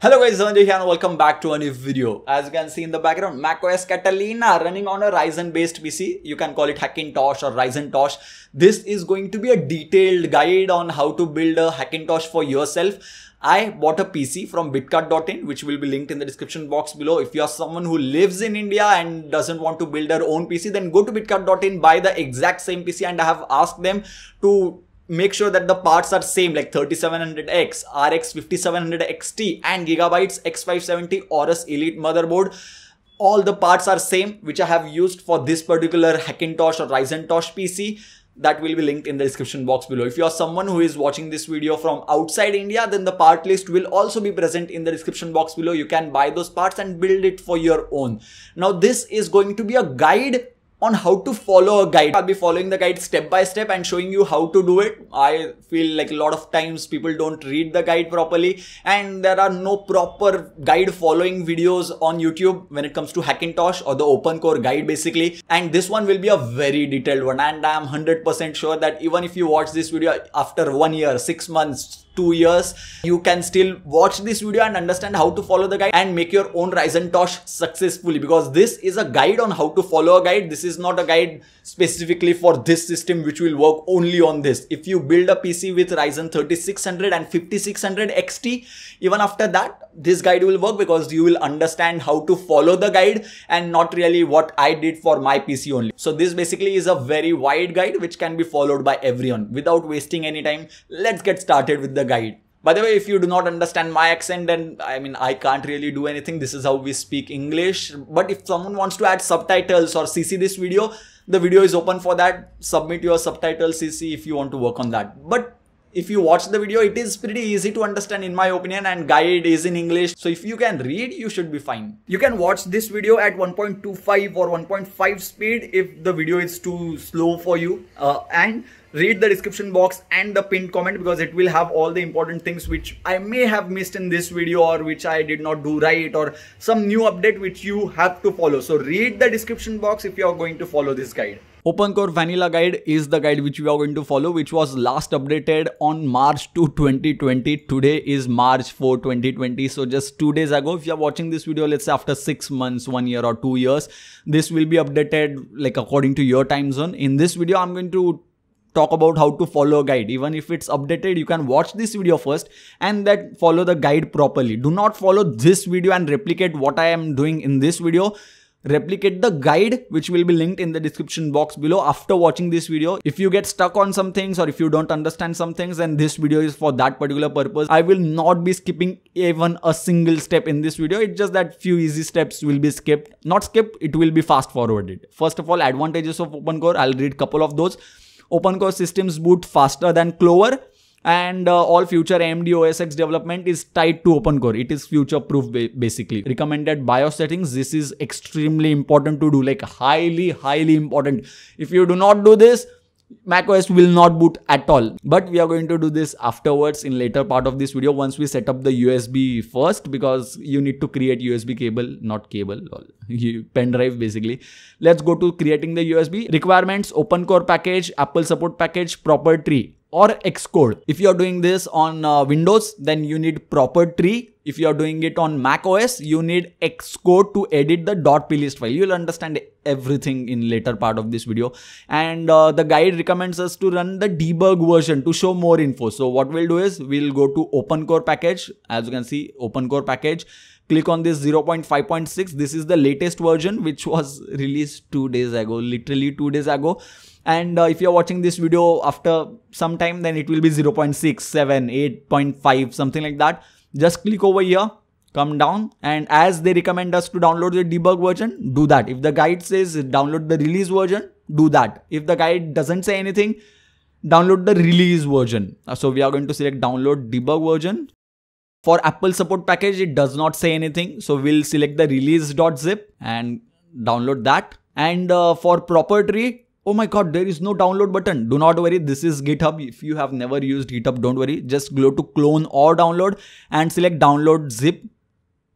Hello guys, Dhananjay here and welcome back to a new video. As you can see in the background, macOS Catalina running on a Ryzen based PC. You can call it Hackintosh or Ryzen Tosh. This is going to be a detailed guide on how to build a Hackintosh for yourself. I bought a PC from bitkart.in which will be linked in the description box below. If you are someone who lives in India and doesn't want to build their own PC, then go to bitkart.in, buy the exact same PC and I have asked them to make sure that the parts are same like 3700X, RX 5700 XT and Gigabytes X570 Aorus Elite motherboard. All the parts are same which I have used for this particular Hackintosh or Ryzen Tosh PC that will be linked in the description box below. If you are someone who is watching this video from outside India, then the part list will also be present in the description box below. You can buy those parts and build it for your own. Now this is going to be a guide on how to follow a guide. I'll be following the guide step by step and showing you how to do it. I feel like a lot of times people don't read the guide properly and there are no proper guide following videos on YouTube when it comes to Hackintosh or the open core guide basically. And this one will be a very detailed one and I am 100% sure that even if you watch this video after one year, six months, two years, you can still watch this video and understand how to follow the guide and make your own Ryzen Tosh successfully because this is a guide on how to follow a guide. This is not a guide specifically for this system which will work only on this. If you build a PC with Ryzen 3600 and 5600 XT, even after that, this guide will work because you will understand how to follow the guide and not really what I did for my PC only. So this basically is a very wide guide which can be followed by everyone. Without wasting any time, let's get started with the guide. By the way, if you do not understand my accent, then I mean, I can't really do anything. This is how we speak English. But if someone wants to add subtitles or CC this video, the video is open for that. Submit your subtitles CC if you want to work on that. But if you watch the video, it is pretty easy to understand in my opinion and guide is in English. So if you can read, you should be fine. You can watch this video at 1.25 or 1.5 speed if the video is too slow for you. Uh, and read the description box and the pinned comment because it will have all the important things which I may have missed in this video or which I did not do right or some new update which you have to follow. So read the description box if you are going to follow this guide. OpenCore Vanilla Guide is the guide which we are going to follow, which was last updated on March 2, 2020. Today is March 4, 2020. So just two days ago, if you are watching this video, let's say after six months, one year or two years, this will be updated like according to your time zone. In this video, I'm going to talk about how to follow a guide even if it's updated you can watch this video first and then follow the guide properly do not follow this video and replicate what i am doing in this video replicate the guide which will be linked in the description box below. After watching this video if you get stuck on some things or if you don't understand some things then this video is for that particular purpose. I will not be skipping even a single step in this video. It's just that few easy steps will be skipped. Not skipped it will be fast forwarded. First of all advantages of open core. I'll read couple of those. Open core systems boot faster than clover and uh, all future AMD OS X development is tied to OpenCore. It is future proof basically. Recommended BIOS settings. This is extremely important to do like highly, highly important. If you do not do this, macOS will not boot at all. But we are going to do this afterwards in later part of this video once we set up the USB first because you need to create USB cable, not cable, pen drive basically. Let's go to creating the USB. Requirements, OpenCore package, Apple support package, proper tree or Xcode. If you are doing this on uh, Windows, then you need proper tree. If you are doing it on Mac OS, you need Xcode to edit the .plist file. You'll understand everything in later part of this video. And uh, the guide recommends us to run the debug version to show more info. So what we'll do is we'll go to OpenCore package. As you can see, OpenCore package click on this 0.5.6 this is the latest version which was released two days ago literally two days ago and uh, if you're watching this video after some time then it will be 0.6 7 8.5 something like that. Just click over here come down and as they recommend us to download the debug version do that. If the guide says download the release version do that. If the guide doesn't say anything download the release version. Uh, so we are going to select download debug version. For apple support package it does not say anything. So we'll select the release.zip and download that. And uh, for tree oh my god there is no download button. Do not worry this is github. If you have never used github don't worry. Just go to clone or download and select download zip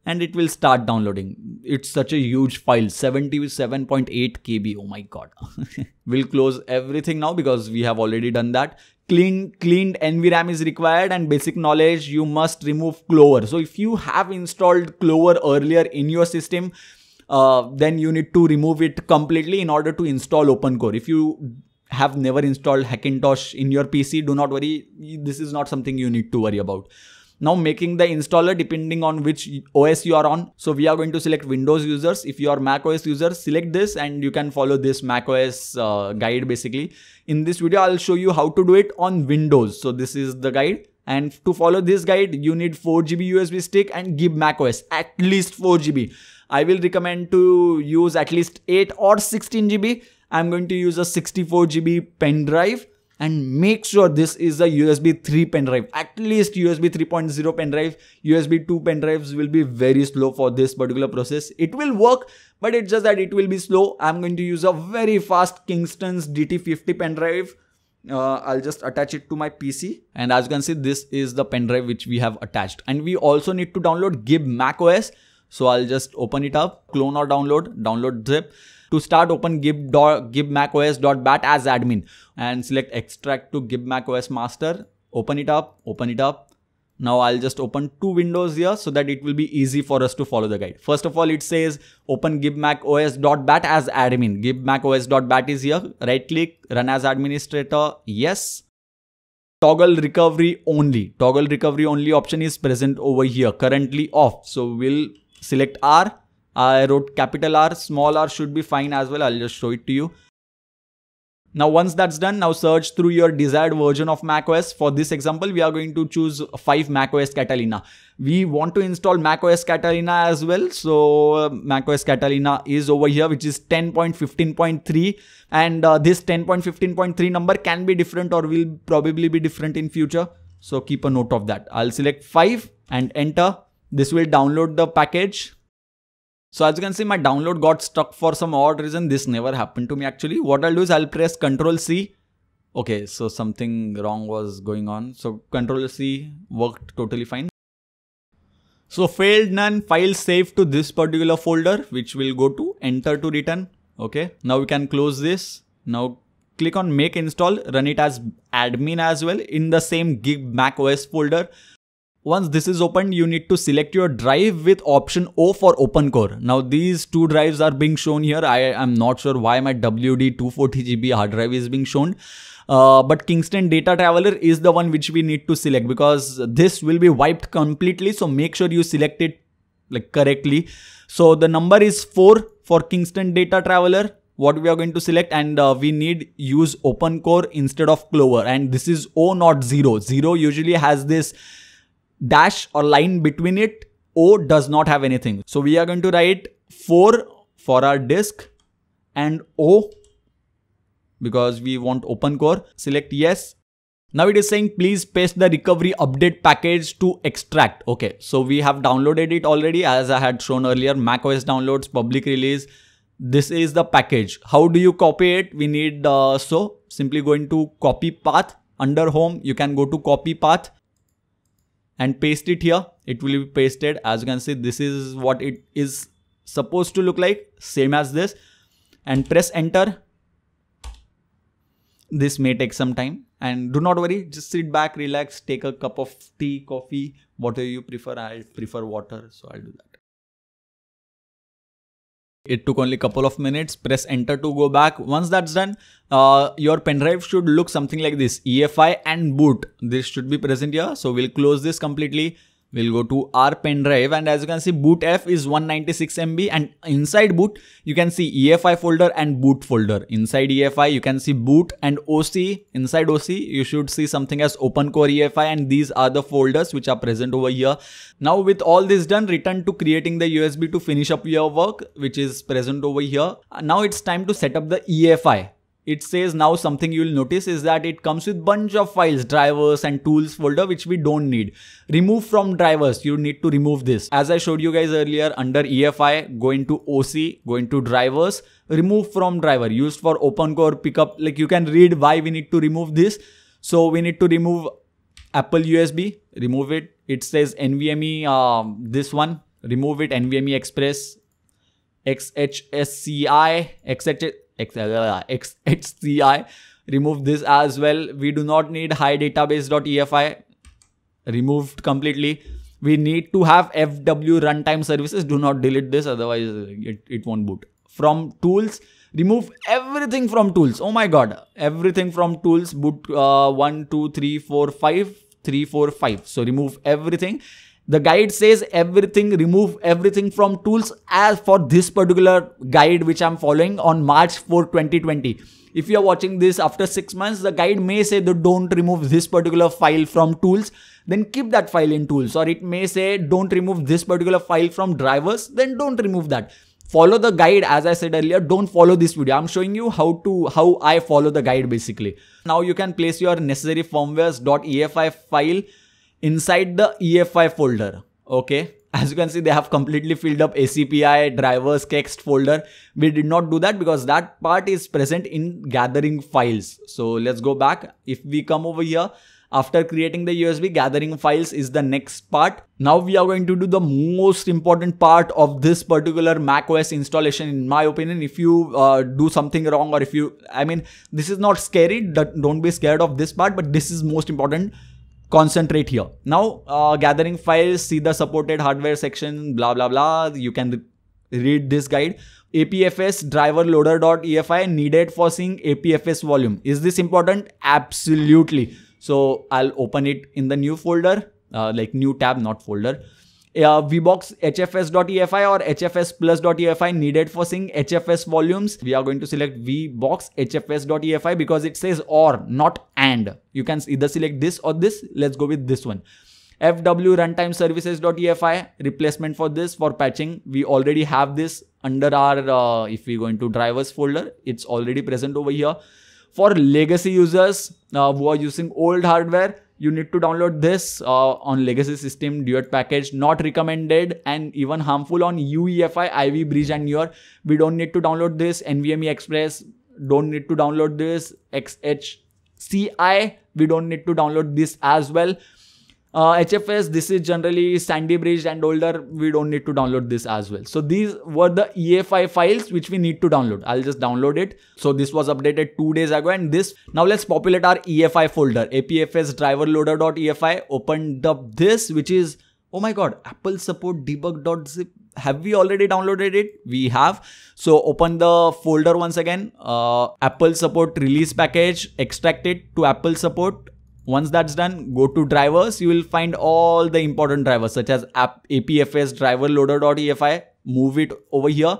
and it will start downloading. It's such a huge file 77.8 kb oh my god. We'll close everything now because we have already done that. Clean cleaned nvram is required and basic knowledge you must remove clover. So if you have installed clover earlier in your system uh, then you need to remove it completely in order to install OpenCore. If you have never installed Hackintosh in your PC, do not worry. This is not something you need to worry about. Now making the installer depending on which OS you are on. So we are going to select Windows users. If you are Mac OS user, select this and you can follow this Mac OS uh, guide basically. In this video, I'll show you how to do it on Windows. So this is the guide. And to follow this guide, you need 4GB USB stick and Gib macOS, at least 4GB. I will recommend to use at least 8 or 16 GB. I'm going to use a 64 GB pen drive and make sure this is a USB 3 pen drive. At least USB 3.0 pen drive. USB 2 pen drives will be very slow for this particular process. It will work, but it's just that it will be slow. I'm going to use a very fast Kingston's DT50 pen drive. Uh, I'll just attach it to my PC and as you can see this is the pen drive which we have attached and we also need to download Gib Mac OS so I'll just open it up, clone or download, download zip. To start, open gib, gib macOS.bat as admin and select extract to gib macOS master. Open it up, open it up. Now I'll just open two windows here so that it will be easy for us to follow the guide. First of all, it says open gib macOS.bat as admin. Gib macOS.bat is here. Right click, run as administrator. Yes toggle recovery only toggle recovery only option is present over here currently off so we'll select R. I wrote capital R, small r should be fine as well. I'll just show it to you. Now once that's done, now search through your desired version of macOS. For this example, we are going to choose 5 macOS Catalina. We want to install macOS Catalina as well. So uh, macOS Catalina is over here, which is 10.15.3 and uh, this 10.15.3 number can be different or will probably be different in future. So keep a note of that. I'll select 5 and enter. This will download the package. So as you can see, my download got stuck for some odd reason. This never happened to me actually. What I'll do is I'll press Control C. Okay, so something wrong was going on. So Control C worked totally fine. So failed none file saved to this particular folder, which will go to enter to return. Okay, now we can close this. Now click on make install, run it as admin as well in the same gib mac OS folder. Once this is opened, you need to select your drive with option O for OpenCore. Now these two drives are being shown here. I am not sure why my WD 240GB hard drive is being shown. Uh, but Kingston Data Traveler is the one which we need to select because this will be wiped completely. So make sure you select it like correctly. So the number is 4 for Kingston Data Traveler what we are going to select and uh, we need use OpenCore instead of Clover and this is O not 0. 0 usually has this dash or line between it, O does not have anything. So we are going to write 4 for our disk and O because we want open core. Select yes. Now it is saying please paste the recovery update package to extract. Okay, so we have downloaded it already as I had shown earlier. macOS downloads, public release. This is the package. How do you copy it? We need uh, so simply going to copy path under home. You can go to copy path and paste it here. It will be pasted. As you can see this is what it is supposed to look like same as this. And press enter. This may take some time. And do not worry just sit back relax take a cup of tea coffee whatever you prefer. I prefer water so i'll do that it took only couple of minutes. Press enter to go back. Once that's done, uh, your pen drive should look something like this. EFI and boot. This should be present here. So we'll close this completely. We'll go to our pen drive and as you can see boot F is 196 MB and inside boot you can see EFI folder and boot folder. Inside EFI you can see boot and OC. Inside OC you should see something as OpenCore EFI and these are the folders which are present over here. Now with all this done return to creating the USB to finish up your work which is present over here. Now it's time to set up the EFI it says now something you will notice is that it comes with bunch of files drivers and tools folder which we don't need. Remove from drivers. You need to remove this. As i showed you guys earlier under efi go into oc go into drivers remove from driver. Used for opencore pickup. Like you can read why we need to remove this. So we need to remove apple usb remove it. It says nvme um, this one. Remove it nvme express xhsci xh XHCI, remove this as well. We do not need HiiDatabase.efi removed completely. We need to have fw runtime services. Do not delete this otherwise it, it won't boot. From tools remove everything from tools. Oh my god. Everything from tools boot uh, 1 2 3 4 5 3 4 5 so remove everything the guide says everything remove everything from tools as for this particular guide which i'm following on march 4 2020 if you are watching this after 6 months the guide may say that don't remove this particular file from tools then keep that file in tools. Or it may say don't remove this particular file from drivers then don't remove that. Follow the guide as i said earlier don't follow this video. I'm showing you how to how i follow the guide basically. Now you can place your necessary firmwares.efi file inside the efi folder okay as you can see they have completely filled up acpi drivers kext folder we did not do that because that part is present in gathering files so let's go back if we come over here after creating the USB, gathering files is the next part. Now we are going to do the most important part of this particular macOS installation in my opinion. If you uh, do something wrong or if you, I mean, this is not scary. Don't be scared of this part, but this is most important concentrate here. Now, uh, gathering files, see the supported hardware section, blah, blah, blah. You can read this guide. APFS driver loader.efi needed for seeing APFS volume. Is this important? Absolutely. So I'll open it in the new folder, uh, like new tab, not folder. Uh, VBox HFS.efi or HFS plus.efi needed for seeing HFS volumes. We are going to select VBox HFS.efi because it says or, not and. You can either select this or this. Let's go with this one. FW runtime services.efi replacement for this for patching. We already have this under our, uh, if we go into drivers folder, it's already present over here. For legacy users uh, who are using old hardware, you need to download this uh, on legacy system duet package not recommended and even harmful on uefi Ivy Bridge and your we don't need to download this. Nvme express don't need to download this. Xhci we don't need to download this as well uh, HFS, this is generally Sandy Bridge and older. We don't need to download this as well. So these were the EFI files which we need to download. I'll just download it. So this was updated two days ago and this, now let's populate our EFI folder. APFS driver loader.efi opened up this, which is, oh my God, Apple support debug.zip. Have we already downloaded it? We have. So open the folder once again, uh, Apple support release package, extract it to Apple support once that's done, go to drivers. You will find all the important drivers such as app, apfs driver loader.efi. Move it over here.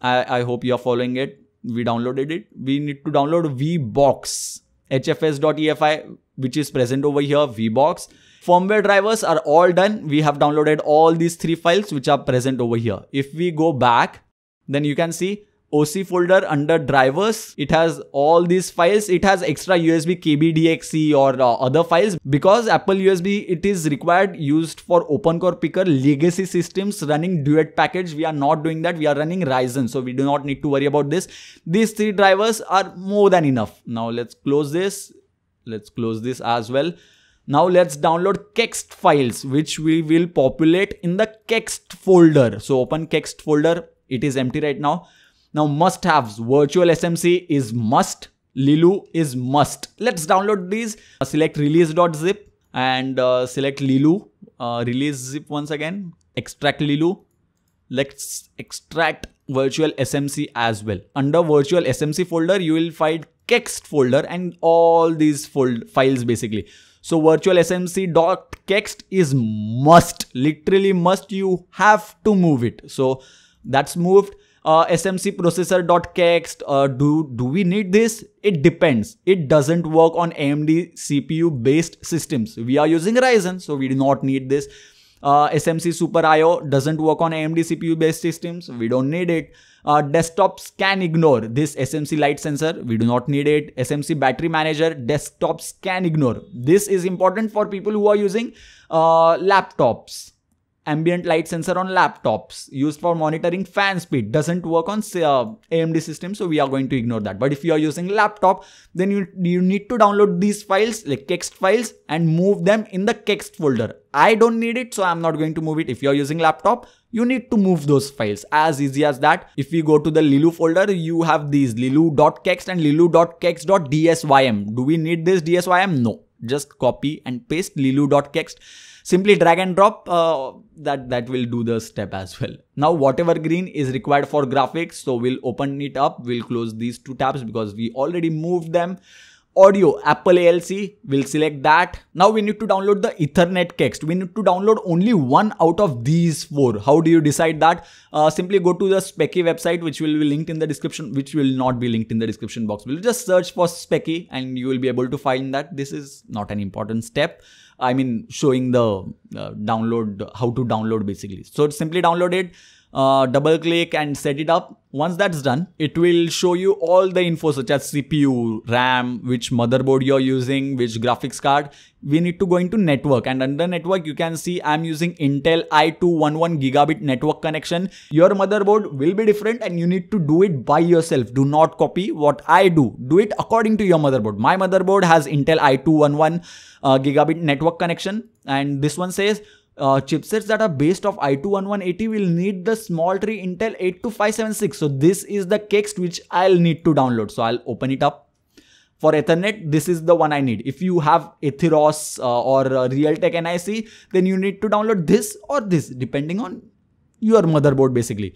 I, I hope you are following it. We downloaded it. We need to download vbox hfs.efi which is present over here vbox. Firmware drivers are all done. We have downloaded all these three files which are present over here. If we go back, then you can see OC folder under drivers. It has all these files. It has extra USB KBDXE or uh, other files because Apple USB it is required used for OpenCore Picker legacy systems running Duet package. We are not doing that. We are running Ryzen. So we do not need to worry about this. These three drivers are more than enough. Now let's close this. Let's close this as well. Now let's download kext files which we will populate in the kext folder. So open kext folder. It is empty right now. Now must haves virtual SMC is must. Lilu is must. Let's download these. Uh, select release.zip and uh, select Lilu. Uh, release zip once again. Extract Lilu. Let's extract virtual SMC as well. Under virtual SMC folder, you will find kext folder and all these files basically. So virtual smc.kext is must, literally must. You have to move it. So that's moved uh, smc processor.kext uh, do do we need this? It depends. It doesn't work on amd cpu based systems. We are using ryzen so we do not need this. Uh, smc super io doesn't work on amd cpu based systems. We don't need it. Uh, desktops can ignore. This smc light sensor we do not need it. Smc battery manager desktops can ignore. This is important for people who are using uh, laptops ambient light sensor on laptops used for monitoring fan speed doesn't work on uh, AMD system so we are going to ignore that. But if you are using laptop then you you need to download these files like kext files and move them in the kext folder. I don't need it so I'm not going to move it. If you are using laptop you need to move those files. As easy as that. If we go to the lilu folder you have these lilu.kext and lilu.kext.dsym do we need this dsym no. Just copy and paste lilu.kext simply drag and drop uh, that that will do the step as well. Now whatever green is required for graphics so we'll open it up. We'll close these two tabs because we already moved them. Audio apple alc we'll select that. Now we need to download the ethernet kext. We need to download only one out of these four. How do you decide that? Uh, simply go to the Speccy website which will be linked in the description which will not be linked in the description box. We'll just search for Speccy and you will be able to find that. This is not an important step i mean showing the uh, download how to download basically. So simply download it uh, double click and set it up. Once that's done, it will show you all the info such as CPU, RAM, which motherboard you're using, which graphics card. We need to go into network and under network, you can see I'm using Intel i211 gigabit network connection. Your motherboard will be different and you need to do it by yourself. Do not copy what I do. Do it according to your motherboard. My motherboard has Intel i211 uh, gigabit network connection and this one says uh, chipsets that are based off i21180 will need the small tree Intel 82576. So this is the kext which I'll need to download. So I'll open it up. For Ethernet, this is the one I need. If you have Atheros uh, or uh, Realtek NIC, then you need to download this or this depending on your motherboard basically.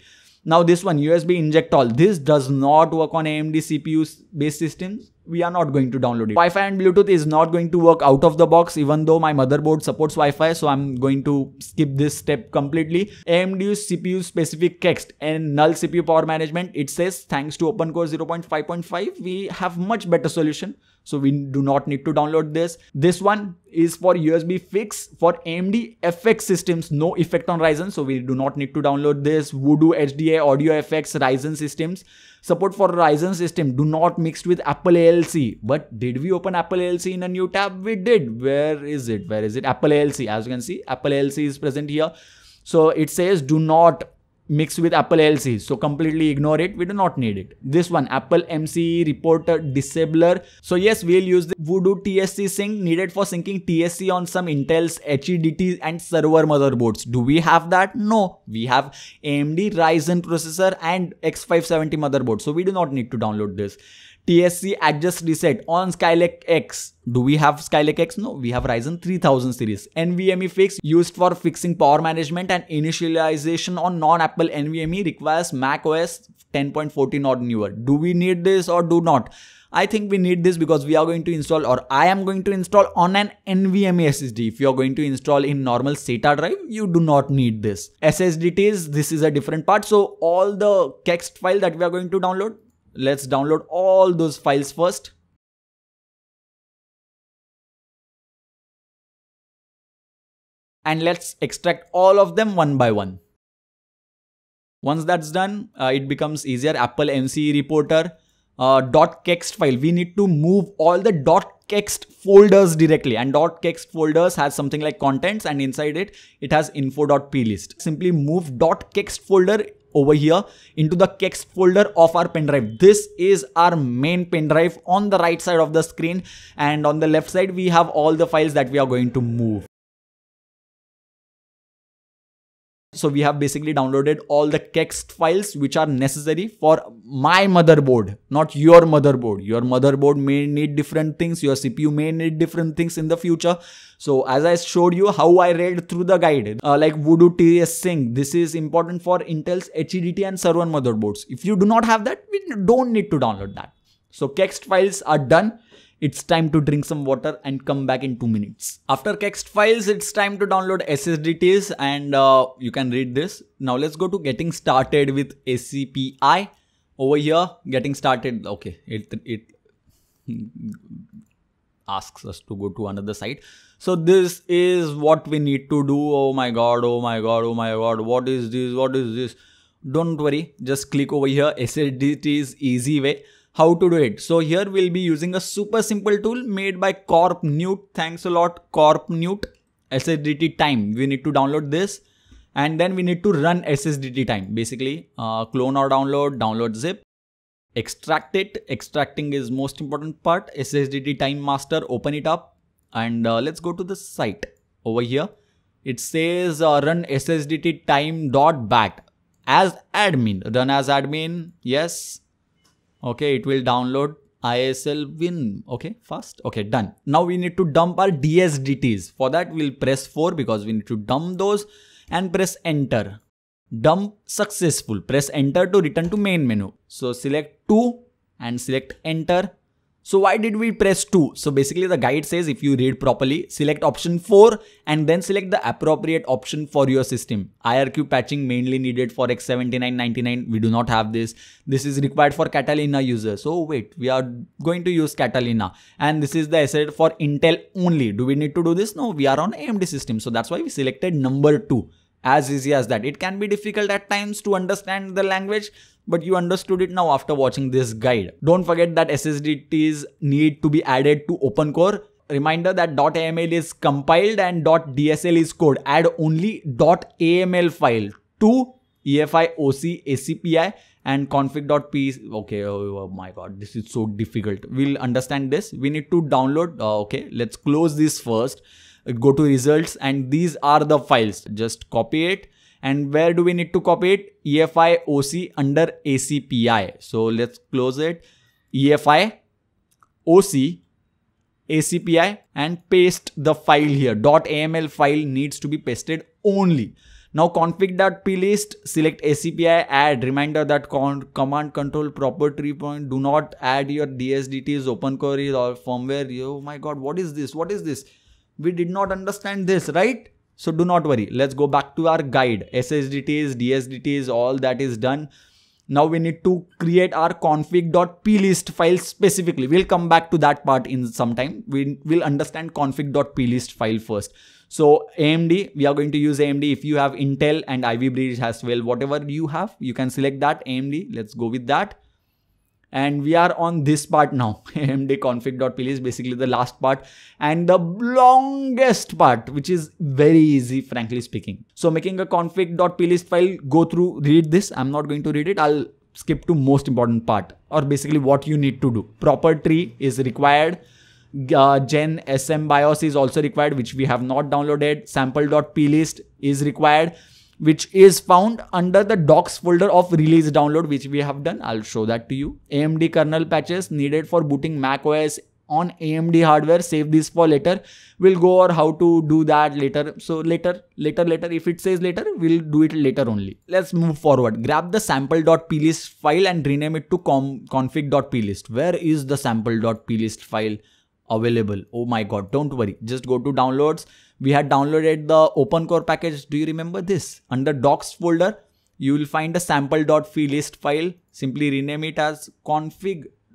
Now this one USB inject all. This does not work on AMD CPU based systems we are not going to download it. Wi-Fi and Bluetooth is not going to work out of the box even though my motherboard supports Wi-Fi so I'm going to skip this step completely. AMD's CPU specific kext and null CPU power management it says thanks to OpenCore 0.5.5 we have much better solution so we do not need to download this. This one is for USB fix for AMD FX systems, no effect on Ryzen. So we do not need to download this. Voodoo HDA audio effects Ryzen systems. Support for Ryzen system, do not mixed with Apple ALC. But did we open Apple ALC in a new tab? We did. Where is it? Where is it? Apple ALC. As you can see, Apple ALC is present here. So it says do not mixed with Apple ALC. So completely ignore it. We do not need it. This one, Apple MCE reporter disabler. So yes, we'll use the Voodoo TSC sync needed for syncing TSC on some Intel's HEDT and server motherboards. Do we have that? No. We have AMD Ryzen processor and X570 motherboard. So we do not need to download this. TSC adjust reset on Skylake X. Do we have Skylake X? No, we have Ryzen 3000 series. NVMe fix used for fixing power management and initialization on non-Apple NVMe requires Mac OS 10.14 or newer. Do we need this or do not? I think we need this because we are going to install or I am going to install on an NVMe SSD. If you are going to install in normal SATA drive, you do not need this. SSDTs, this is a different part. So all the kext file that we are going to download, Let's download all those files first. And let's extract all of them one by one. Once that's done, uh, it becomes easier. Apple MCE reporter uh, .kext file. We need to move all the .kext folders directly and .kext folders has something like contents and inside it, it has info.plist. Simply move .kext folder over here into the kext folder of our pen drive. This is our main pen drive on the right side of the screen and on the left side we have all the files that we are going to move. So we have basically downloaded all the kext files which are necessary for my motherboard, not your motherboard. Your motherboard may need different things. Your CPU may need different things in the future. So as I showed you how I read through the guide, uh, like Voodoo TS Sync, this is important for Intel's HEDT and server motherboards. If you do not have that, we don't need to download that. So kext files are done. It's time to drink some water and come back in 2 minutes. After kext files, it's time to download SSDTs and uh, you can read this. Now let's go to getting started with ACPI. Over here, getting started. Okay, it, it asks us to go to another site. So this is what we need to do. Oh my god, oh my god, oh my god. What is this? What is this? Don't worry, just click over here. SSDTs easy way how to do it. So here we'll be using a super simple tool made by Corp Newt. Thanks a lot Corp Newt. SSDT time. We need to download this and then we need to run SSDT time. Basically, uh, clone or download, download zip, extract it. Extracting is most important part. SSDT time master, open it up and uh, let's go to the site over here. It says uh, run SSDT time dot bat as admin. Run as admin. Yes. Okay, it will download ISL win. Okay, fast. Okay, done. Now we need to dump our DSDTs. For that, we'll press 4 because we need to dump those and press enter. Dump successful. Press enter to return to main menu. So select 2 and select enter. So why did we press 2? So basically the guide says if you read properly, select option 4 and then select the appropriate option for your system. IRQ patching mainly needed for X7999. We do not have this. This is required for Catalina users. So wait, we are going to use Catalina and this is the asset for Intel only. Do we need to do this? No, we are on AMD system. So that's why we selected number 2 as easy as that. It can be difficult at times to understand the language, but you understood it now after watching this guide. Don't forget that SSDTs need to be added to OpenCore. Reminder that .aml is compiled and .dsl is code. Add only .aml file to EFI OC ACPI and config.p okay oh, oh, my god this is so difficult we'll understand this we need to download uh, okay let's close this first go to results and these are the files just copy it and where do we need to copy it? EFI OC under ACPI so let's close it. EFI OC ACPI and paste the file here. Dot .aml file needs to be pasted only. Now config.plist select ACPI add reminder that con command control proper point do not add your DSDTs open query or firmware. Oh my god what is this? What is this? We did not understand this, right? So do not worry. Let's go back to our guide. SSDTs, DSDTs, all that is done. Now we need to create our config.plist file specifically. We'll come back to that part in some time. We will understand config.plist file first. So AMD, we are going to use AMD. If you have Intel and Ivy Bridge as well, whatever you have, you can select that AMD. Let's go with that and we are on this part now. Amd config.pl is basically the last part and the longest part which is very easy frankly speaking. So making a config.plist file go through read this. I'm not going to read it. I'll skip to most important part or basically what you need to do. Proper tree is required. Uh, gen sm bios is also required which we have not downloaded. Sample.plist is required which is found under the docs folder of release download which we have done. I'll show that to you. Amd kernel patches needed for booting mac os on amd hardware. Save this for later. We'll go over how to do that later. So later later later. If it says later we'll do it later only. Let's move forward. Grab the sample.plist file and rename it to config.plist where is the sample.plist file available oh my god don't worry just go to downloads we had downloaded the OpenCore package. Do you remember this? Under docs folder, you will find a sample.plist file. Simply rename it as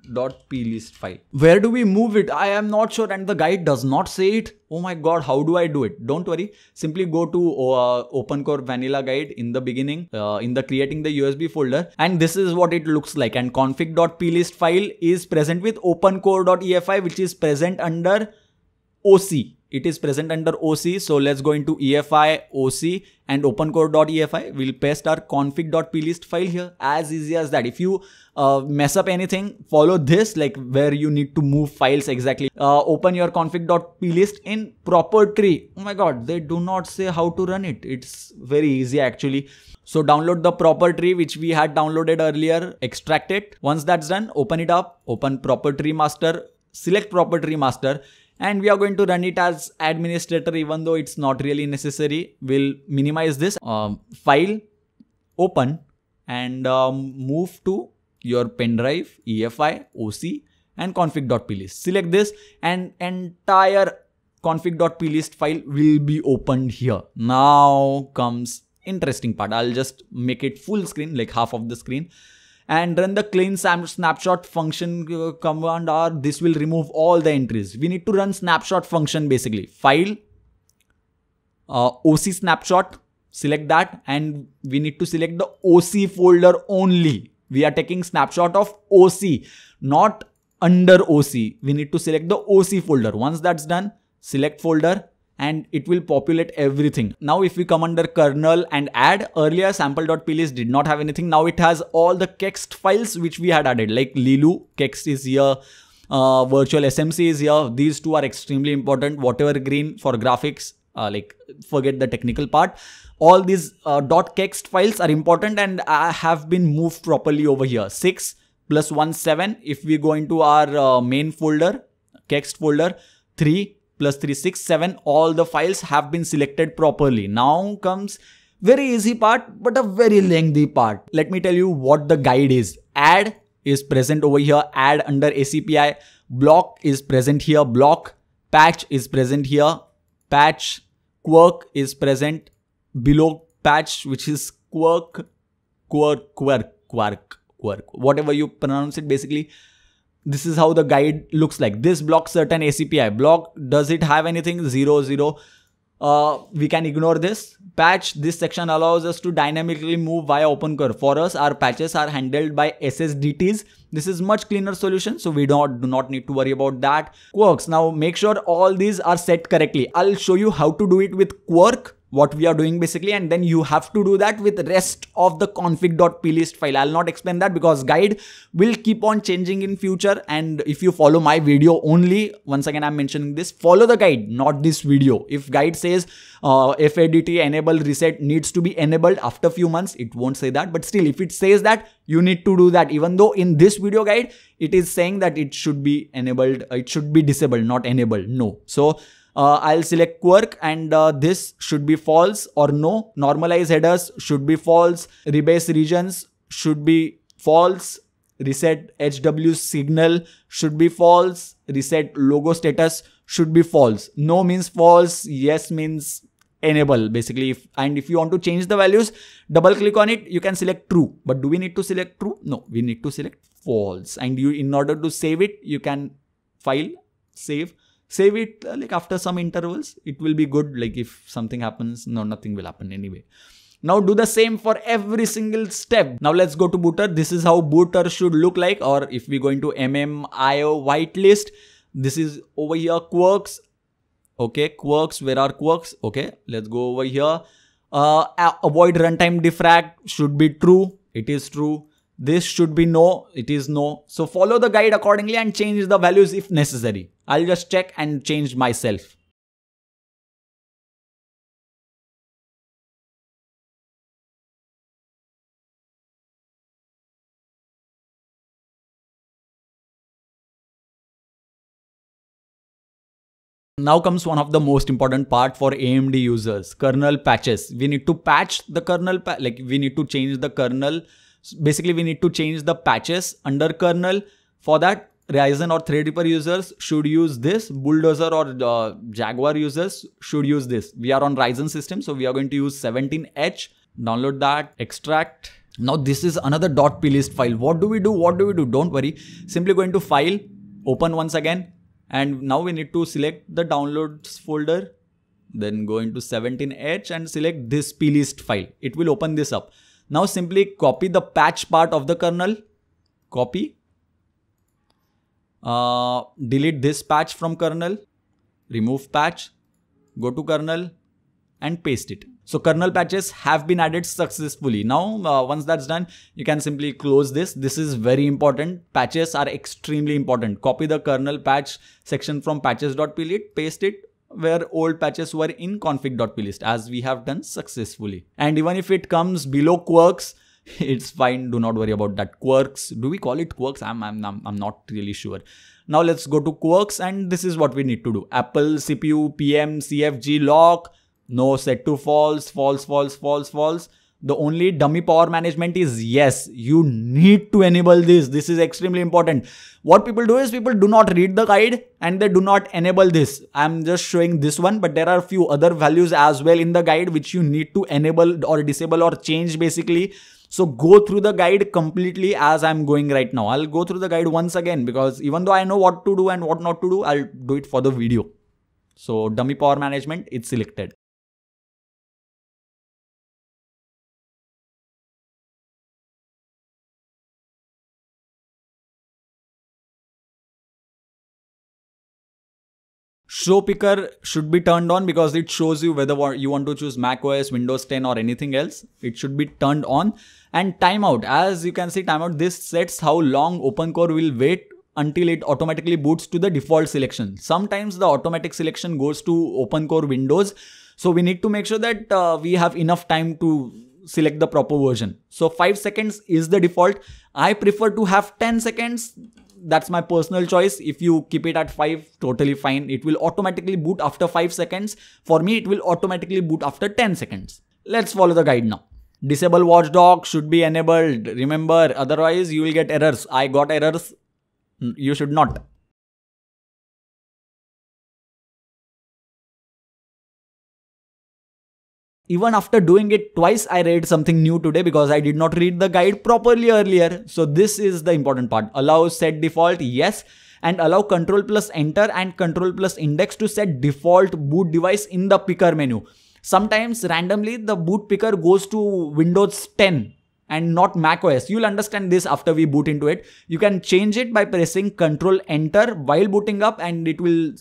config.plist file. Where do we move it? I am not sure and the guide does not say it. Oh my god, how do I do it? Don't worry. Simply go to uh, OpenCore vanilla guide in the beginning, uh, in the creating the USB folder and this is what it looks like and config.plist file is present with opencore.efi which is present under OC it is present under OC. So let's go into EFI, OC and opencore.efi. We'll paste our config.plist file here as easy as that. If you uh, mess up anything, follow this like where you need to move files exactly. Uh, open your config.plist in proper tree. Oh my God, they do not say how to run it. It's very easy actually. So download the proper tree which we had downloaded earlier, extract it. Once that's done, open it up, open proper tree master, select proper tree master and we are going to run it as administrator even though it's not really necessary. We'll minimize this um, file, open and um, move to your pen drive, EFI, OC and config.plist. Select this and entire config.plist file will be opened here. Now comes interesting part. I'll just make it full screen like half of the screen and run the clean snapshot function uh, command or this will remove all the entries. We need to run snapshot function basically. File, uh, OC snapshot, select that and we need to select the OC folder only. We are taking snapshot of OC, not under OC. We need to select the OC folder. Once that's done, select folder and it will populate everything. Now if we come under kernel and add earlier sample.plist did not have anything. Now it has all the kext files which we had added like Lilu kext is here. Uh, virtual SMC is here. These two are extremely important. Whatever green for graphics, uh, like forget the technical part all these uh, .kext files are important and have been moved properly over here 6 plus 1 7 if we go into our uh, main folder kext folder 3 plus 3 6 7 all the files have been selected properly. Now comes very easy part but a very lengthy part. Let me tell you what the guide is. Add is present over here add under acpi block is present here block. Patch is present here patch. Quirk is present below patch which is quirk quirk quirk quirk quirk. Whatever you pronounce it basically this is how the guide looks like. This block certain acpi block does it have anything? Zero zero. Uh, we can ignore this. Patch this section allows us to dynamically move via open OpenCore for us our patches are handled by ssdts this is much cleaner solution so we don't do not need to worry about that. Quirks. Now make sure all these are set correctly. I'll show you how to do it with quirk what we are doing basically and then you have to do that with the rest of the config.plist file. I'll not explain that because guide will keep on changing in future and if you follow my video only once again i'm mentioning this follow the guide not this video. If guide says uh, fadt enable reset needs to be enabled after few months it won't say that. But still if it says that you need to do that. Even though in this video guide it is saying that it should be enabled it should be disabled not enabled. No. So uh, I'll select quirk and uh, this should be false or no. Normalize headers should be false. Rebase regions should be false. Reset HW signal should be false. Reset logo status should be false. No means false. Yes means enable basically if, and if you want to change the values double click on it you can select true but do we need to select true no we need to select false and you in order to save it you can file save save it uh, like after some intervals it will be good like if something happens no nothing will happen anyway now do the same for every single step. Now let's go to booter. This is how booter should look like or if we go into mmio whitelist, this is over here quirks. Okay, quirks, where are quirks? Okay, let's go over here. Uh, avoid runtime defrag should be true. It is true. This should be no, it is no. So follow the guide accordingly and change the values if necessary. I'll just check and change myself. Now comes one of the most important part for AMD users, kernel patches. We need to patch the kernel, like we need to change the kernel basically we need to change the patches under kernel. For that, Ryzen or Threadripper users should use this. Bulldozer or uh, Jaguar users should use this. We are on Ryzen system, so we are going to use 17H. Download that, extract. Now this is another .plist file. What do we do? What do we do? Don't worry. Simply go into file, open once again. And now we need to select the downloads folder. Then go into 17H and select this plist file. It will open this up. Now simply copy the patch part of the kernel, copy, uh, delete this patch from kernel, remove patch, go to kernel and paste it. So kernel patches have been added successfully. Now, uh, once that's done, you can simply close this. This is very important. Patches are extremely important. Copy the kernel patch section from patches.plist, paste it, where old patches were in config.plist as we have done successfully. And even if it comes below quirks, it's fine. Do not worry about that. Quirks. Do we call it quirks? I'm, I'm, I'm, not really sure. Now let's go to quirks and this is what we need to do. Apple, CPU, PM, CFG, lock. No set to false, false, false, false, false the only dummy power management is yes you need to enable this. This is extremely important. What people do is people do not read the guide and they do not enable this. I'm just showing this one but there are a few other values as well in the guide which you need to enable or disable or change basically. So go through the guide completely as i'm going right now. I'll go through the guide once again because even though i know what to do and what not to do i'll do it for the video. So dummy power management it's selected show picker should be turned on because it shows you whether you want to choose mac os windows 10 or anything else it should be turned on and timeout as you can see timeout this sets how long opencore will wait until it automatically boots to the default selection sometimes the automatic selection goes to opencore windows so we need to make sure that uh, we have enough time to select the proper version. So 5 seconds is the default. I prefer to have 10 seconds. That's my personal choice. If you keep it at 5, totally fine. It will automatically boot after 5 seconds. For me, it will automatically boot after 10 seconds. Let's follow the guide now. Disable watchdog should be enabled. Remember, otherwise you will get errors. I got errors. You should not. Even after doing it twice, I read something new today because I did not read the guide properly earlier. So this is the important part. Allow set default, yes. And allow control plus enter and control plus index to set default boot device in the picker menu. Sometimes randomly the boot picker goes to Windows 10 and not Mac OS. You'll understand this after we boot into it. You can change it by pressing control enter while booting up and it will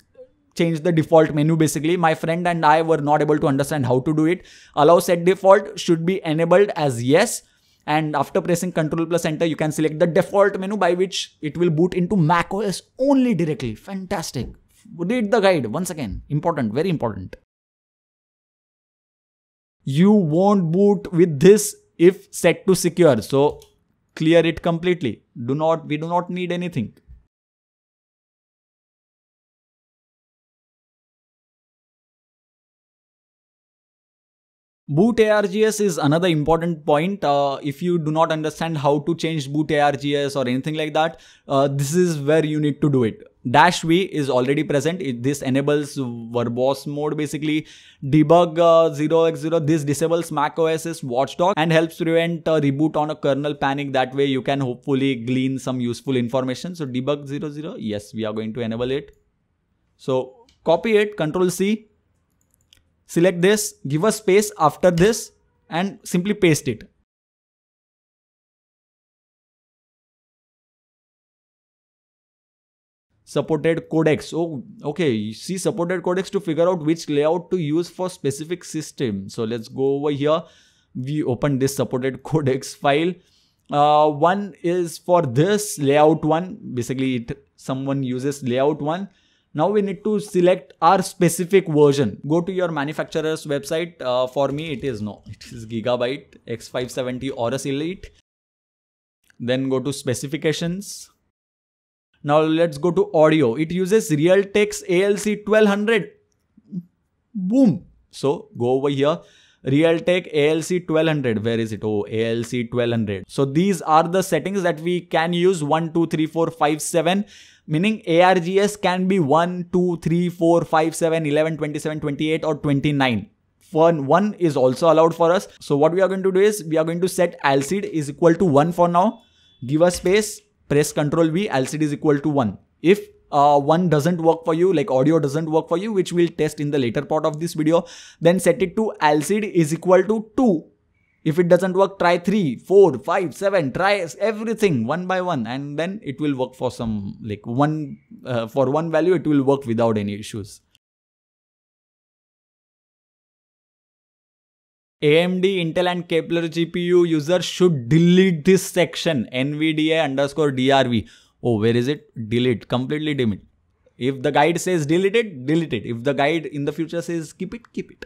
change the default menu basically. My friend and I were not able to understand how to do it. Allow set default should be enabled as yes. And after pressing Ctrl plus enter, you can select the default menu by which it will boot into Mac OS only directly. Fantastic. Read the guide once again. Important, very important. You won't boot with this if set to secure. So clear it completely. Do not, we do not need anything. Boot ARGS is another important point. Uh, if you do not understand how to change boot ARGS or anything like that, uh, this is where you need to do it. Dash V is already present. It, this enables verbose mode basically. Debug uh, 0x0. This disables Mac OS's watchdog and helps prevent a reboot on a kernel panic. That way you can hopefully glean some useful information. So debug 00. Yes, we are going to enable it. So copy it, control C select this, give a space after this and simply paste it. Supported codecs. Oh, okay. See supported codecs to figure out which layout to use for specific system. So let's go over here. We open this supported codecs file. Uh, one is for this layout one. Basically, it, someone uses layout one now we need to select our specific version. Go to your manufacturer's website. Uh, for me, it is no, it is Gigabyte X570 Aorus Elite. Then go to specifications. Now let's go to audio. It uses Realtek's ALC 1200. Boom. So go over here. Realtek ALC 1200. Where is it? Oh, ALC 1200. So these are the settings that we can use 1, 2, 3, 4, 5, 7 meaning ARGS can be 1, 2, 3, 4, 5, 7, 11, 27, 28 or 29. One, 1 is also allowed for us. So what we are going to do is we are going to set ALCID is equal to 1 for now. Give a space, press Ctrl V, ALCID is equal to 1. If uh, one doesn't work for you, like audio doesn't work for you, which we'll test in the later part of this video, then set it to ALCID is equal to 2 if it doesn't work, try 3, 4, 5, 7, try everything one by one and then it will work for some, like one, uh, for one value, it will work without any issues. AMD, Intel and Kepler GPU users should delete this section NVDA underscore DRV. Oh, where is it? Delete, completely delete. If the guide says delete it, delete it. If the guide in the future says keep it, keep it.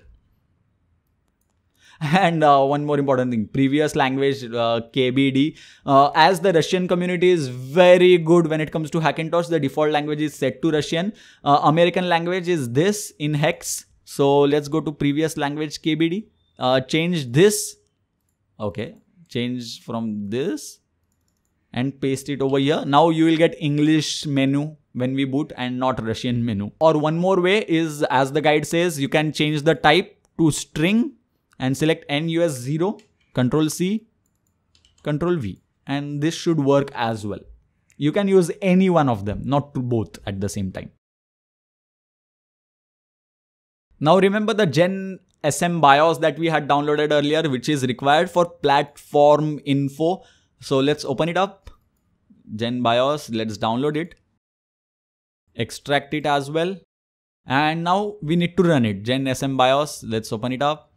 And uh, one more important thing, previous language uh, KBD. Uh, as the Russian community is very good when it comes to Hackintosh, the default language is set to Russian. Uh, American language is this in hex. So let's go to previous language KBD. Uh, change this. Okay, change from this and paste it over here. Now you will get English menu when we boot and not Russian menu. Or one more way is as the guide says, you can change the type to string and select NUS0, Control C, Control V. And this should work as well. You can use any one of them, not both at the same time. Now remember the Gen SM BIOS that we had downloaded earlier, which is required for platform info. So let's open it up. Gen BIOS, let's download it. Extract it as well. and now we need to run it. Gen sm bios let's open it up.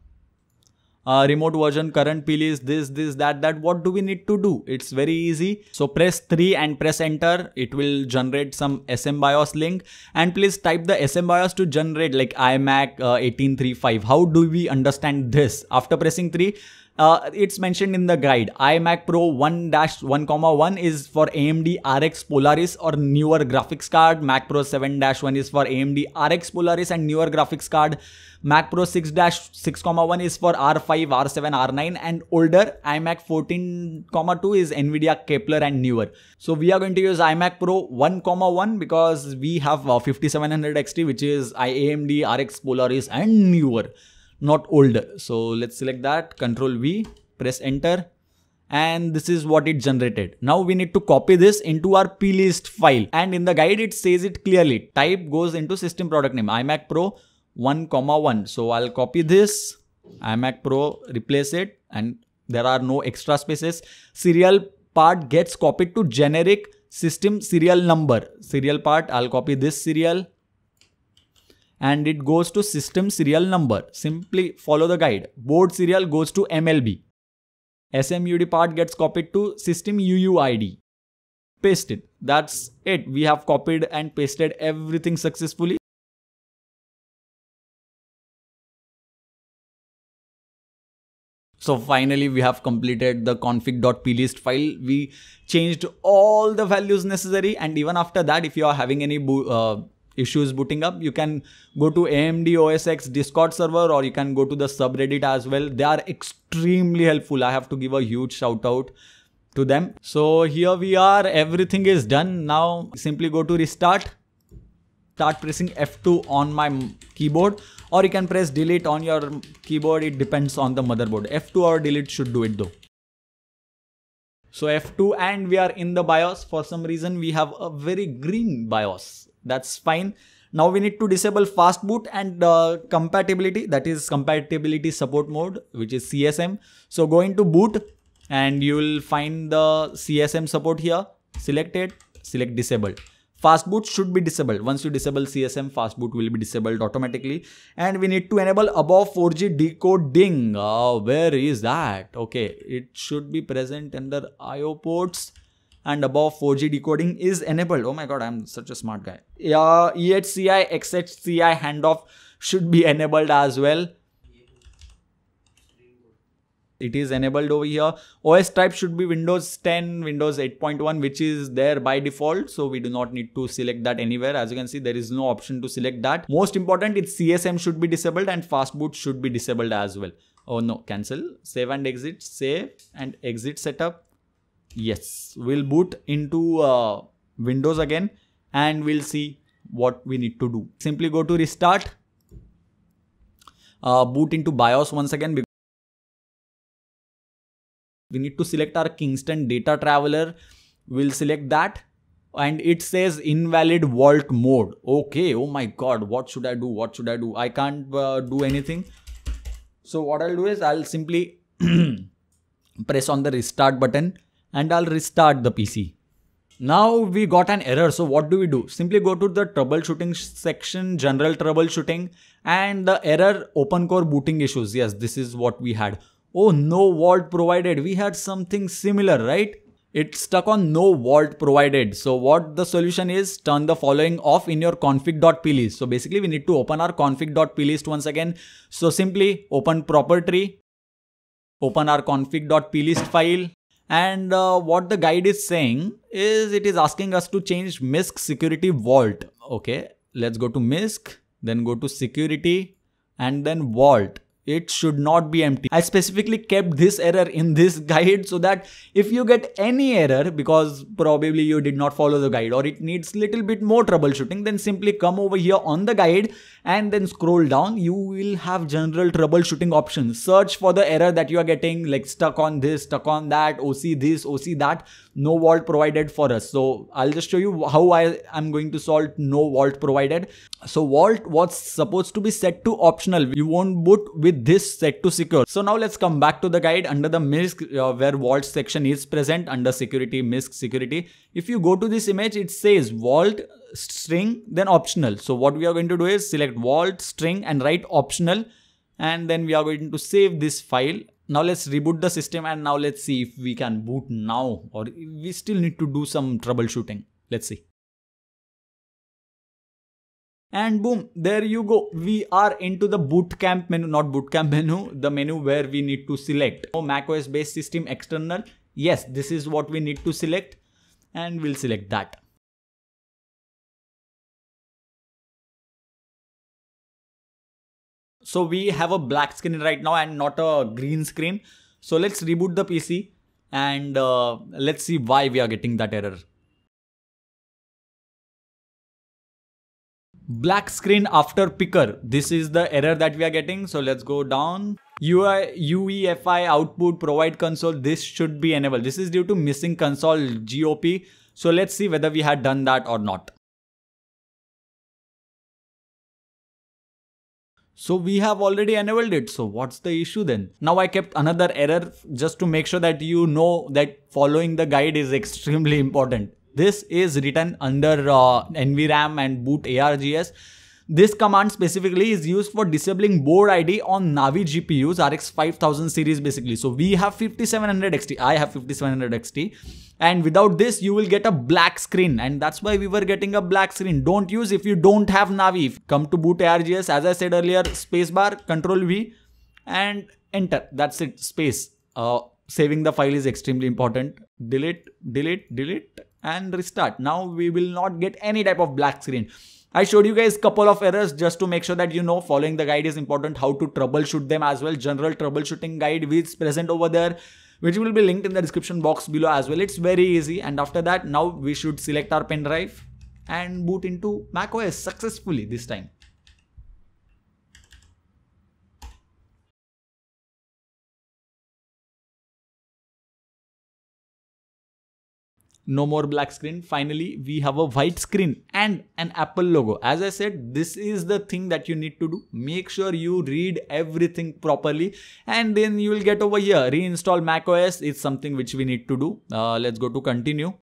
Uh, remote version current plist this this that that. What do we need to do? It's very easy. So press 3 and press enter. It will generate some sm bios link. And please type the sm bios to generate like imac uh, 1835 how do we understand this? After pressing 3 uh, it's mentioned in the guide. iMac Pro 1-1, is for AMD RX Polaris or newer graphics card. Mac Pro 7-1 is for AMD RX Polaris and newer graphics card. Mac Pro 6-6,1 is for R5, R7, R9 and older. iMac 14,2 is NVIDIA Kepler and newer. So we are going to use iMac Pro 1,1 because we have uh, 5700 XT which is AMD RX Polaris and newer not older so let's select that. Control v press enter. And this is what it generated. Now we need to copy this into our plist file. And in the guide it says it clearly. Type goes into system product name imac pro 1 comma 1 so i'll copy this imac pro replace it. And there are no extra spaces. Serial part gets copied to generic system serial number. Serial part i'll copy this serial and it goes to system serial number. Simply follow the guide. Board serial goes to MLB. SmUUID part gets copied to system UUID. Paste it. That's it. We have copied and pasted everything successfully. So finally we have completed the config.plist file. We changed all the values necessary and even after that if you are having any uh, issues booting up, you can go to AMD OSX Discord server or you can go to the subreddit as well. They are extremely helpful. I have to give a huge shout out to them. So here we are, everything is done. Now simply go to restart. Start pressing F2 on my keyboard or you can press delete on your keyboard. It depends on the motherboard. F2 or delete should do it though. So F2 and we are in the BIOS. For some reason we have a very green BIOS that's fine. Now we need to disable fast boot and uh, compatibility that is compatibility support mode which is csm so go into boot and you will find the csm support here. Select it select disable. Fast boot should be disabled. Once you disable csm fast boot will be disabled automatically. And we need to enable above 4g decoding. Uh, where is that? Okay it should be present under io ports and above 4G decoding is enabled. Oh my god, I'm such a smart guy. Yeah, EHCI, XHCI handoff should be enabled as well. It is enabled over here. OS type should be Windows 10, Windows 8.1, which is there by default. So we do not need to select that anywhere. As you can see, there is no option to select that. Most important, its CSM should be disabled and fastboot should be disabled as well. Oh no, cancel. Save and exit, save and exit setup Yes, we'll boot into uh, Windows again and we'll see what we need to do. Simply go to restart, uh, boot into BIOS once again. We need to select our Kingston data traveler. We'll select that and it says invalid vault mode. Okay, oh my god, what should I do? What should I do? I can't uh, do anything. So what I'll do is I'll simply press on the restart button and I'll restart the PC. Now we got an error. So what do we do? Simply go to the troubleshooting section, general troubleshooting and the error OpenCore booting issues. Yes, this is what we had. Oh, no vault provided. We had something similar, right? It's stuck on no vault provided. So what the solution is, turn the following off in your config.plist. So basically we need to open our config.plist once again. So simply open ProperTree, open our config.plist file and uh, what the guide is saying is it is asking us to change MISC security vault. Okay, let's go to MISC, then go to security and then vault it should not be empty. I specifically kept this error in this guide so that if you get any error because probably you did not follow the guide or it needs little bit more troubleshooting then simply come over here on the guide and then scroll down you will have general troubleshooting options. Search for the error that you are getting like stuck on this, stuck on that, OC this, OC that no vault provided for us. So I'll just show you how I am going to solve no vault provided. So vault was supposed to be set to optional. You won't boot with this set to secure. So now let's come back to the guide under the MISC uh, where vault section is present under security MISC security. If you go to this image, it says vault string then optional. So what we are going to do is select vault string and write optional and then we are going to save this file now let's reboot the system and now let's see if we can boot now or we still need to do some troubleshooting. Let's see. And boom there you go. We are into the bootcamp menu not bootcamp menu the menu where we need to select. Oh mac os based system external. Yes this is what we need to select and we'll select that So we have a black screen right now and not a green screen. So let's reboot the PC and uh, let's see why we are getting that error. Black screen after picker. This is the error that we are getting. So let's go down. UI, UEFI output provide console. This should be enabled. This is due to missing console GOP. So let's see whether we had done that or not. So we have already enabled it. So what's the issue then? Now I kept another error just to make sure that you know that following the guide is extremely important. This is written under uh, NVRAM and boot ARGS. This command specifically is used for disabling board ID on Navi GPUs RX 5000 series basically. So we have 5700 XT. I have 5700 XT and without this you will get a black screen. And that's why we were getting a black screen. Don't use if you don't have navi. Come to boot args as i said earlier spacebar control v and enter. That's it. Space. Uh, saving the file is extremely important. Delete delete delete and restart. Now we will not get any type of black screen I showed you guys couple of errors just to make sure that you know following the guide is important, how to troubleshoot them as well. General troubleshooting guide which is present over there which will be linked in the description box below as well. It's very easy. And after that, now we should select our pen drive and boot into macOS successfully this time. No more black screen. Finally we have a white screen and an apple logo. As i said this is the thing that you need to do. Make sure you read everything properly and then you will get over here. Reinstall macOS is something which we need to do. Uh, let's go to continue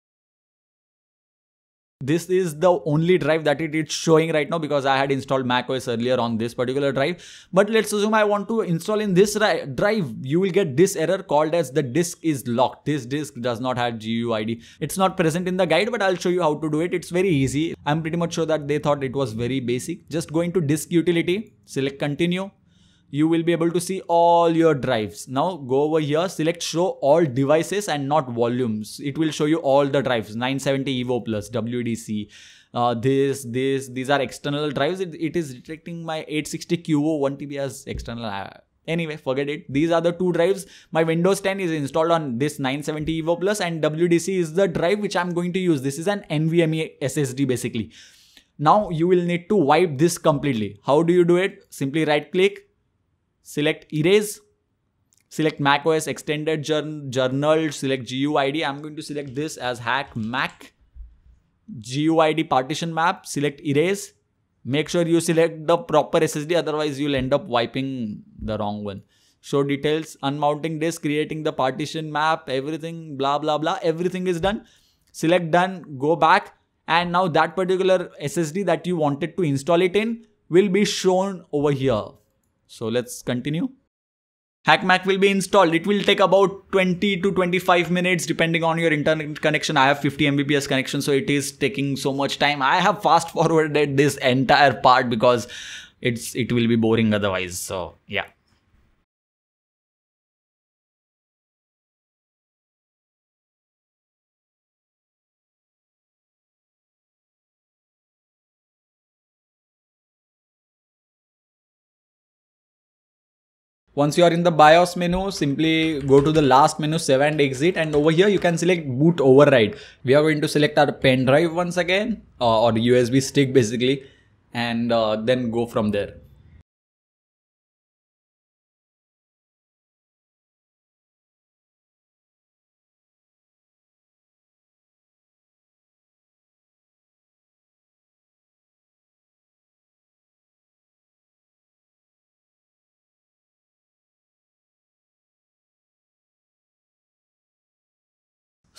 this is the only drive that it is showing right now because I had installed macOS earlier on this particular drive. But let's assume I want to install in this drive. You will get this error called as the disk is locked. This disk does not have GUID. It's not present in the guide, but I'll show you how to do it. It's very easy. I'm pretty much sure that they thought it was very basic. Just go into disk utility, select continue you will be able to see all your drives. Now go over here, select show all devices and not volumes. It will show you all the drives 970 Evo Plus, WDC, uh, this, this, these are external drives. It, it is detecting my 860 QVO 1 TB as external. Uh, anyway, forget it. These are the two drives. My Windows 10 is installed on this 970 Evo Plus and WDC is the drive which I'm going to use. This is an NVMe SSD basically. Now you will need to wipe this completely. How do you do it? Simply right click, select erase, select macOS extended journal, select GUID. I'm going to select this as hack Mac. GUID partition map, select erase. Make sure you select the proper SSD, otherwise you'll end up wiping the wrong one. Show details, unmounting disk, creating the partition map, everything, blah, blah, blah. Everything is done. Select done, go back. And now that particular SSD that you wanted to install it in will be shown over here. So let's continue. HackMac will be installed. It will take about 20 to 25 minutes depending on your internet connection. I have 50 Mbps connection, so it is taking so much time. I have fast forwarded this entire part because it's it will be boring otherwise. So yeah. Once you are in the BIOS menu, simply go to the last menu, save and exit. And over here, you can select boot override. We are going to select our pen drive once again, uh, or USB stick basically, and uh, then go from there.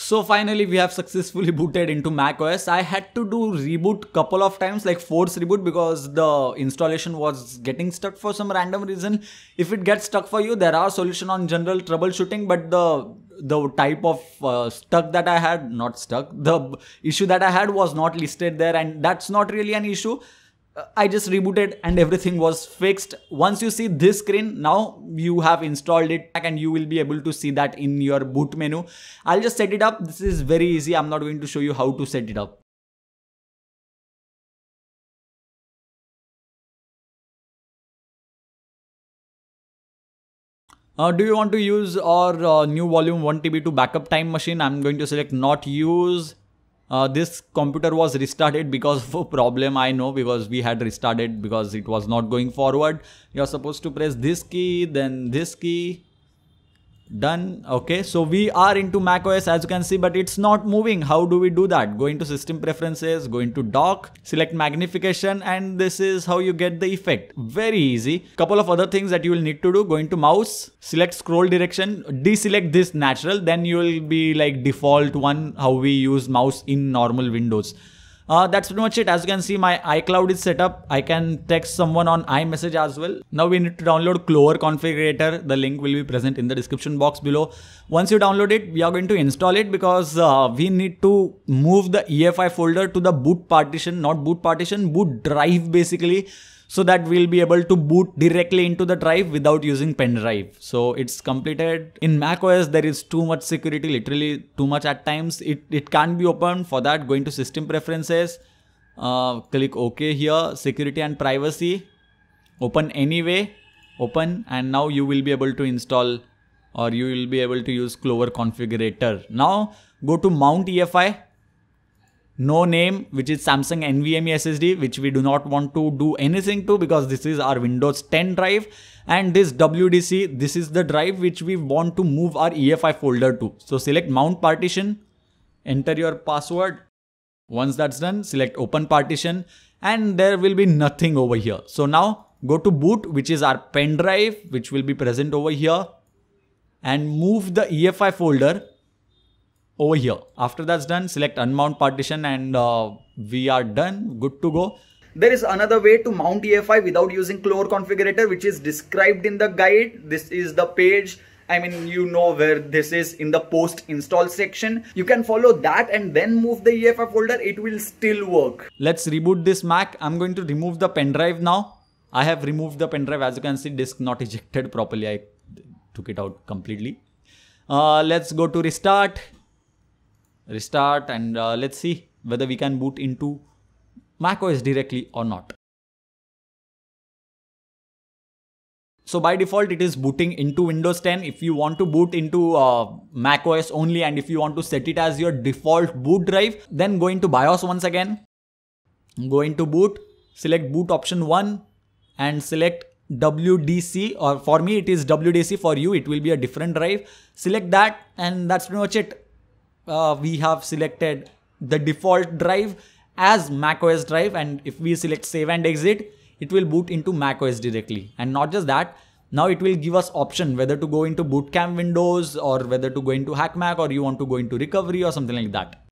So finally we have successfully booted into Mac OS. I had to do reboot couple of times like force reboot because the installation was getting stuck for some random reason. If it gets stuck for you, there are solution on general troubleshooting but the the type of uh, stuck that I had, not stuck, the issue that I had was not listed there and that's not really an issue. I just rebooted and everything was fixed. Once you see this screen, now you have installed it and you will be able to see that in your boot menu. I'll just set it up. This is very easy. I'm not going to show you how to set it up. Uh, do you want to use our uh, new volume 1 TB to backup time machine? I'm going to select not use uh, this computer was restarted because of a problem I know because we had restarted because it was not going forward. You're supposed to press this key, then this key, done. Okay so we are into mac os as you can see but it's not moving. How do we do that? Go into system preferences go into dock select magnification and this is how you get the effect. Very easy. Couple of other things that you will need to do go into mouse select scroll direction deselect this natural then you will be like default one how we use mouse in normal windows uh, that's pretty much it. As you can see, my iCloud is set up. I can text someone on iMessage as well. Now we need to download Clover Configurator. The link will be present in the description box below. Once you download it, we are going to install it because uh, we need to move the EFI folder to the boot partition, not boot partition, boot drive basically so that we'll be able to boot directly into the drive without using pen drive. So it's completed. In macOS, there is too much security, literally too much at times. It, it can't be opened. For that, going to system preferences, uh, click OK here, security and privacy, open anyway, open and now you will be able to install or you will be able to use Clover configurator. Now go to mount EFI no name which is Samsung NVMe SSD which we do not want to do anything to because this is our Windows 10 drive and this WDC this is the drive which we want to move our EFI folder to. So select mount partition, enter your password. Once that's done select open partition and there will be nothing over here. So now go to boot which is our pen drive which will be present over here and move the EFI folder over here. After that's done, select unmount partition and uh, we are done, good to go. There is another way to mount EFI without using Clover configurator which is described in the guide. This is the page I mean, you know where this is in the post install section. You can follow that and then move the EFI folder. It will still work. Let's reboot this Mac. I'm going to remove the pen drive now. I have removed the pen drive. As you can see, disk not ejected properly. I took it out completely. Uh, let's go to restart restart and uh, let's see whether we can boot into macOS directly or not. So by default, it is booting into Windows 10. If you want to boot into uh, macOS only and if you want to set it as your default boot drive, then go into BIOS once again. Go into boot, select boot option 1 and select WDC or for me it is WDC for you it will be a different drive. Select that and that's pretty much it uh, we have selected the default drive as macOS drive and if we select save and exit, it will boot into macOS directly. And not just that, now it will give us option whether to go into bootcamp windows or whether to go into HackMac or you want to go into recovery or something like that.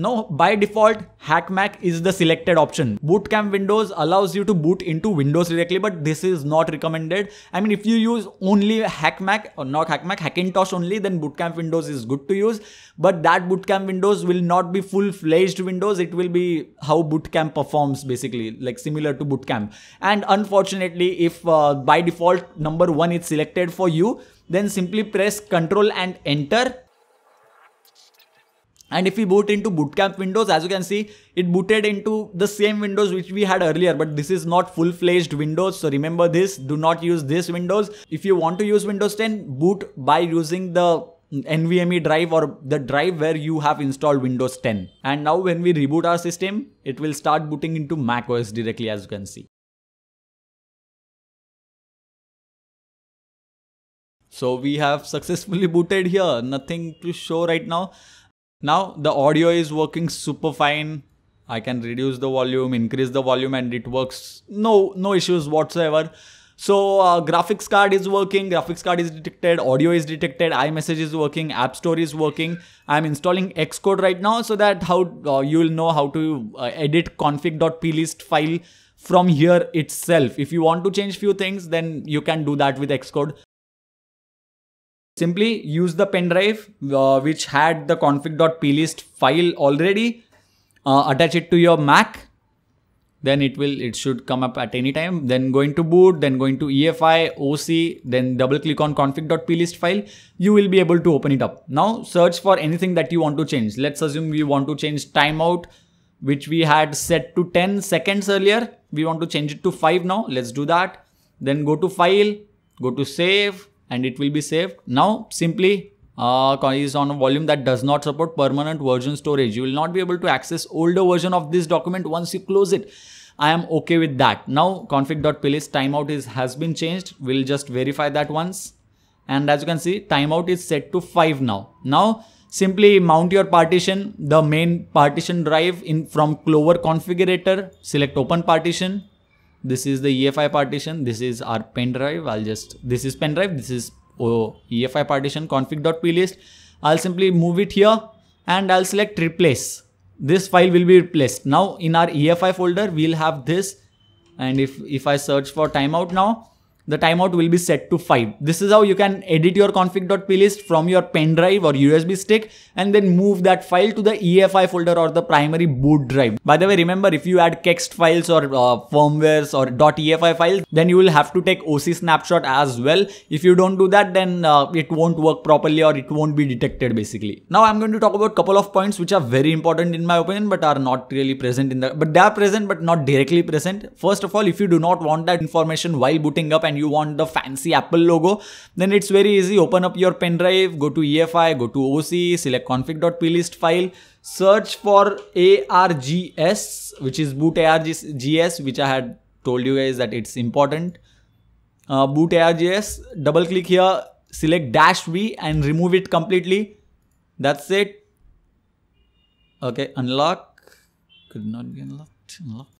Now, by default, HackMac is the selected option. Bootcamp Windows allows you to boot into Windows directly, but this is not recommended. I mean, if you use only HackMac or not HackMac, Hackintosh only, then Bootcamp Windows is good to use. But that Bootcamp Windows will not be full-fledged Windows. It will be how Bootcamp performs basically, like similar to Bootcamp. And unfortunately, if uh, by default number one is selected for you, then simply press Control and Enter and if we boot into bootcamp windows as you can see it booted into the same windows which we had earlier but this is not full-fledged windows so remember this do not use this windows if you want to use windows 10 boot by using the NVMe drive or the drive where you have installed Windows 10. And now when we reboot our system, it will start booting into Mac OS directly as you can see. So we have successfully booted here, nothing to show right now. Now the audio is working super fine. I can reduce the volume, increase the volume and it works no no issues whatsoever. So uh, graphics card is working, graphics card is detected, audio is detected, iMessage is working, App Store is working. I'm installing Xcode right now so that how uh, you will know how to uh, edit config.plist file from here itself. If you want to change few things, then you can do that with Xcode. Simply use the pen drive uh, which had the config.plist file already, uh, attach it to your Mac. Then it will it should come up at any time. Then going to boot then going to EFI OC then double click on config.plist file. You will be able to open it up. Now search for anything that you want to change. Let's assume we want to change timeout which we had set to 10 seconds earlier. We want to change it to 5 now. Let's do that. Then go to file go to save and it will be saved now simply uh, is on a volume that does not support permanent version storage. You will not be able to access older version of this document once you close it. I am okay with that. Now config.plist timeout is has been changed. We'll just verify that once. And as you can see, timeout is set to 5 now. Now simply mount your partition, the main partition drive in from Clover configurator, select open partition. This is the EFI partition. This is our pen drive. I'll just, this is pen drive. This is oh, EFI partition config.plist. I'll simply move it here and I'll select replace. This file will be replaced. Now in our EFI folder, we'll have this. And if, if I search for timeout now, the timeout will be set to 5. This is how you can edit your config.plist from your pen drive or USB stick and then move that file to the EFI folder or the primary boot drive. By the way, remember if you add kext files or uh, firmwares or .EFI files, then you will have to take OC snapshot as well. If you don't do that, then uh, it won't work properly or it won't be detected basically. Now I'm going to talk about a couple of points which are very important in my opinion but are not really present in the, but they are present but not directly present. First of all, if you do not want that information while booting up and you want the fancy Apple logo, then it's very easy. Open up your pen drive, go to EFI, go to OC, select config.plist file, search for ARGS, which is boot ARGS, which I had told you guys that it's important. Uh, boot ARGS, double click here, select dash V and remove it completely. That's it. Okay, unlock. Could not be unlocked. Unlock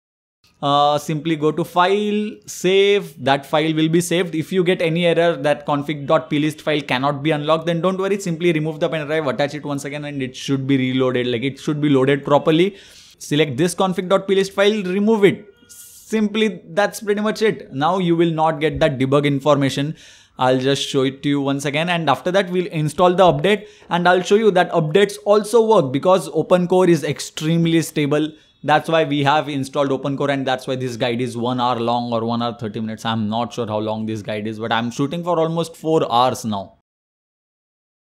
uh, simply go to file, save, that file will be saved. If you get any error that config.plist file cannot be unlocked, then don't worry, simply remove the pen drive, attach it once again and it should be reloaded, like it should be loaded properly. Select this config.plist file, remove it. Simply, that's pretty much it. Now you will not get that debug information. I'll just show it to you once again and after that we'll install the update and I'll show you that updates also work because OpenCore is extremely stable that's why we have installed OpenCore and that's why this guide is 1 hour long or 1 hour 30 minutes. I'm not sure how long this guide is but I'm shooting for almost 4 hours now.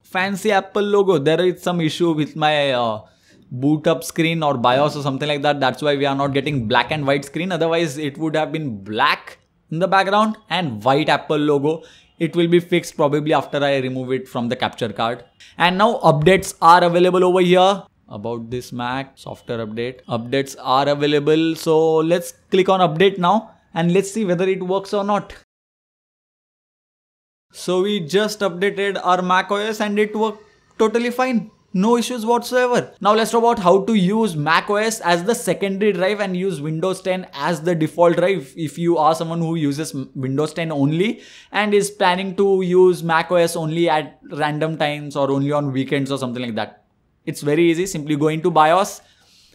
Fancy Apple logo. There is some issue with my uh, boot up screen or BIOS or something like that. That's why we are not getting black and white screen. Otherwise it would have been black in the background and white Apple logo. It will be fixed probably after I remove it from the capture card. And now updates are available over here about this Mac software update. Updates are available. So let's click on update now and let's see whether it works or not. So we just updated our Mac OS and it worked totally fine. No issues whatsoever. Now let's talk about how to use Mac OS as the secondary drive and use Windows 10 as the default drive if you are someone who uses Windows 10 only and is planning to use Mac OS only at random times or only on weekends or something like that. It's very easy. Simply go into BIOS,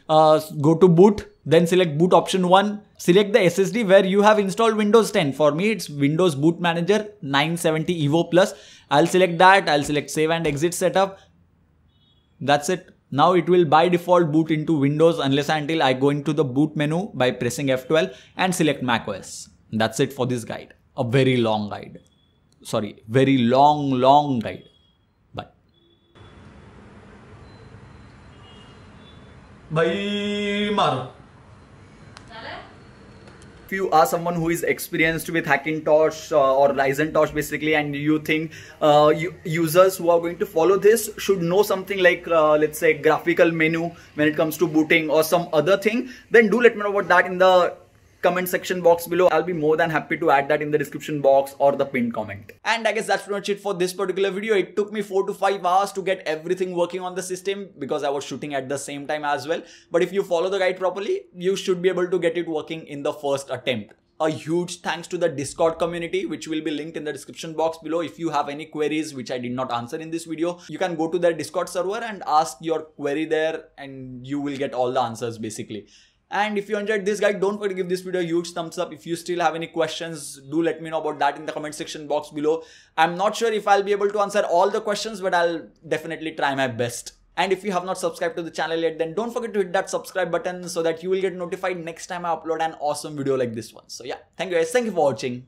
uh, go to boot, then select boot option 1. Select the SSD where you have installed Windows 10. For me, it's Windows Boot Manager 970 Evo Plus. I'll select that. I'll select save and exit setup. That's it. Now it will by default boot into Windows unless until I go into the boot menu by pressing F12 and select macOS. That's it for this guide. A very long guide. Sorry, very long, long guide. भाई मारो if you are someone who is experienced with Hackintosh uh, or Ryzen Tosh basically and you think uh, you, users who are going to follow this should know something like uh, let's say graphical menu when it comes to booting or some other thing then do let me know about that in the comment section box below. I'll be more than happy to add that in the description box or the pinned comment. And I guess that's pretty much it for this particular video. It took me 4 to 5 hours to get everything working on the system because I was shooting at the same time as well. But if you follow the guide properly, you should be able to get it working in the first attempt. a huge thanks to the Discord community, which will be linked in the description box below. If you have any queries which I did not answer in this video, you can go to their Discord server and ask your query there and you will get all the answers basically. And if you enjoyed this guide, don't forget to give this video a huge thumbs up. If you still have any questions, do let me know about that in the comment section box below. I'm not sure if I'll be able to answer all the questions, but I'll definitely try my best. And if you have not subscribed to the channel yet, then don't forget to hit that subscribe button so that you will get notified next time I upload an awesome video like this one. So yeah, thank you guys. Thank you for watching.